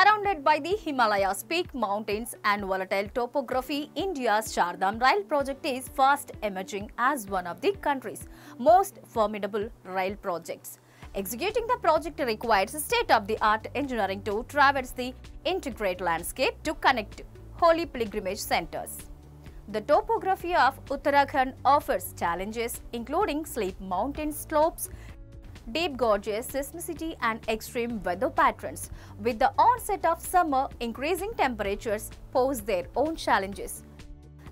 Surrounded by the Himalayas, peak mountains and volatile topography, India's Chardham Rail project is fast emerging as one of the country's most formidable rail projects. Executing the project requires state-of-the-art engineering to traverse the integrated landscape to connect holy pilgrimage centers. The topography of Uttarakhand offers challenges including steep mountain slopes, deep gorges, seismicity and extreme weather patterns. With the onset of summer, increasing temperatures pose their own challenges.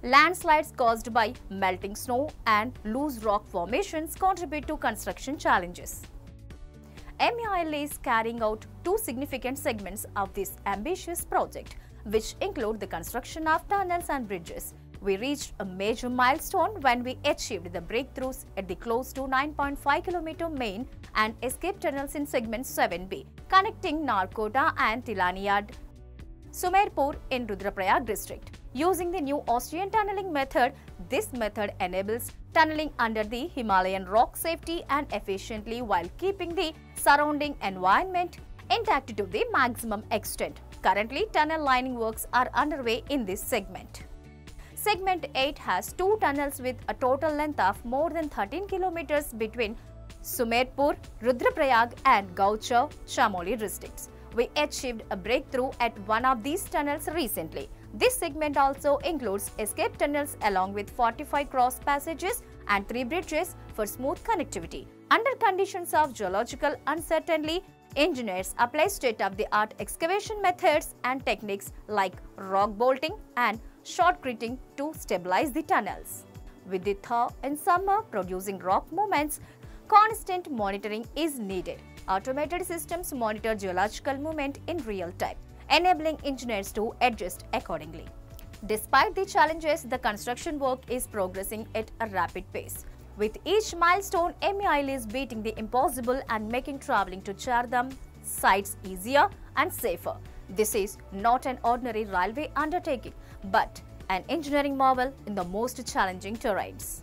Landslides caused by melting snow and loose rock formations contribute to construction challenges. MEIL is carrying out two significant segments of this ambitious project, which include the construction of tunnels and bridges. We reached a major milestone when we achieved the breakthroughs at the close to 9.5 km main and escape tunnels in segment 7B, connecting Narkota and Tilaniyad, Sumerpur in Rudraprayag district. Using the new Austrian tunneling method, this method enables tunneling under the Himalayan rock safety and efficiently while keeping the surrounding environment intact to the maximum extent. Currently, tunnel lining works are underway in this segment. Segment 8 has two tunnels with a total length of more than 13 kilometers between Sumerpur, Rudraprayag and Gauchar, Chamoli districts. We achieved a breakthrough at one of these tunnels recently. This segment also includes escape tunnels along with 45 cross passages and 3 bridges for smooth connectivity. Under conditions of geological uncertainty, engineers apply state-of-the-art excavation methods and techniques like rock bolting and shotcreting to stabilize the tunnels. With the thaw and summer producing rock movements, constant monitoring is needed. Automated systems monitor geological movement in real time, enabling engineers to adjust accordingly. Despite the challenges, the construction work is progressing at a rapid pace. With each milestone, MEIL is beating the impossible and making traveling to Chardham sites easier and safer. This is not an ordinary railway undertaking, but an engineering marvel in the most challenging terrains.